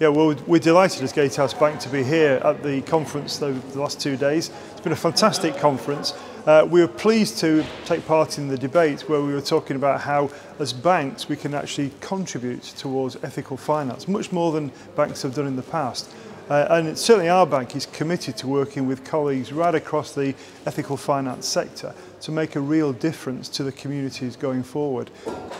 Yeah, well, we're delighted as Gatehouse Bank to be here at the conference the, last two days. It's been a fantastic conference. Uh, we were pleased to take part in the debate where we were talking about how, as banks, we can actually contribute towards ethical finance, much more than banks have done in the past. Uh, and certainly our bank is committed to working with colleagues right across the ethical finance sector to make a real difference to the communities going forward.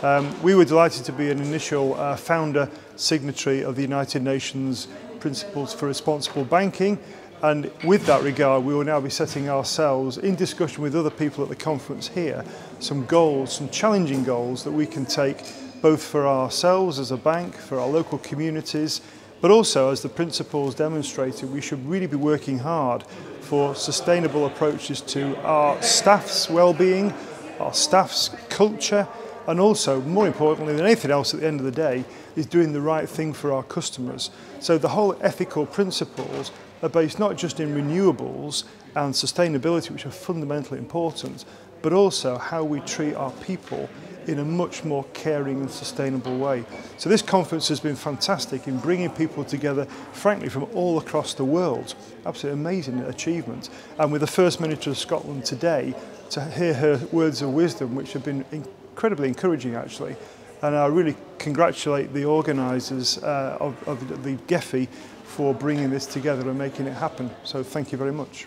Um, we were delighted to be an initial uh, founder signatory of the United Nations Principles for Responsible Banking and with that regard we will now be setting ourselves in discussion with other people at the conference here some goals, some challenging goals that we can take both for ourselves as a bank, for our local communities But also, as the principles demonstrated, we should really be working hard for sustainable approaches to our staff's well-being, our staff's culture, and also, more importantly than anything else at the end of the day, is doing the right thing for our customers. So the whole ethical principles are based not just in renewables and sustainability, which are fundamentally important, but also how we treat our people in a much more caring and sustainable way. So this conference has been fantastic in bringing people together, frankly, from all across the world. Absolutely amazing achievement. And with the First Minister of Scotland today, to hear her words of wisdom, which have been incredibly encouraging, actually. And I really congratulate the organisers uh, of, of the GEFI for bringing this together and making it happen. So thank you very much.